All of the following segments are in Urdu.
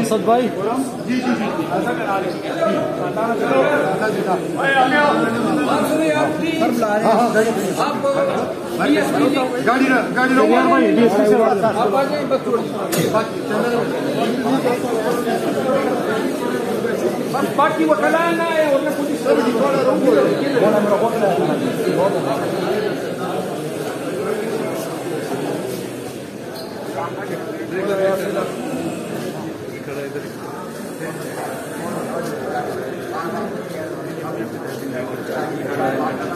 اسد بھائی گاڑی جی جی اسد بھائی گاڑی گاڑی باقی وہ کلانا ہے اور میں کچھ کوئی ہے کوئی نہیں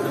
ہے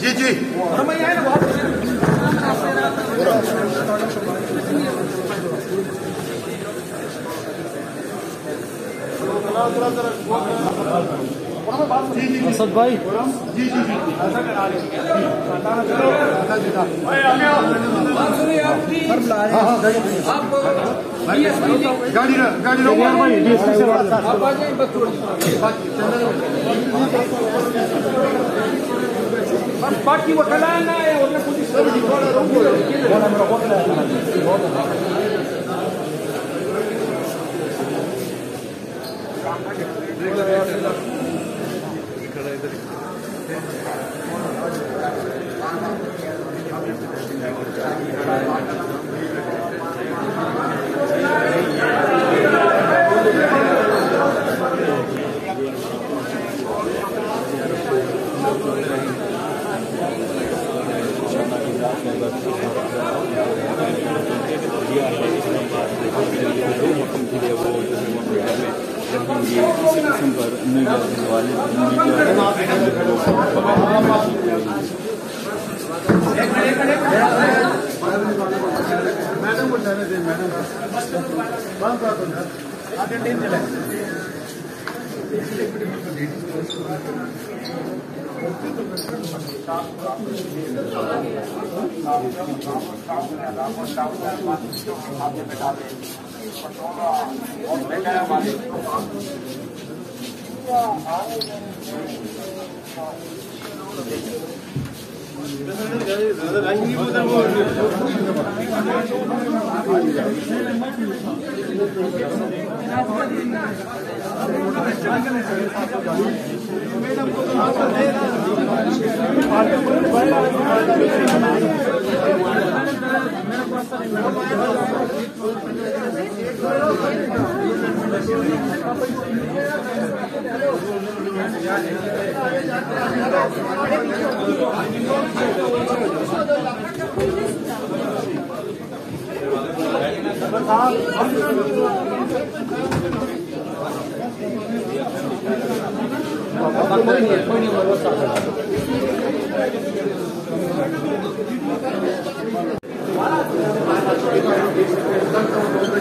جی جی۔ ذرا اسد بھائی؟ جی جی جی گاڑی گاڑی باقی وہ Obrigado. میڈم بتا دیں میڈم بند کر دو آپ کے ٹیم چلے میرے پاس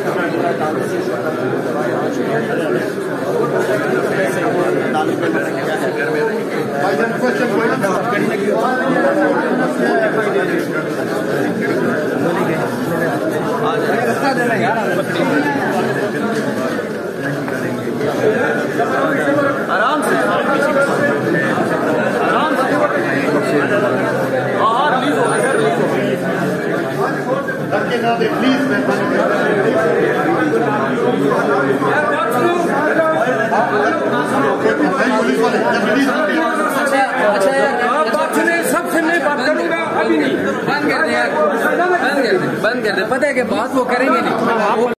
Gracias. آرام سے آرام سے پلیز میں بند کر دیں بند کر دیں پتہ ہے کہ بات وہ کریں گے نہیں۔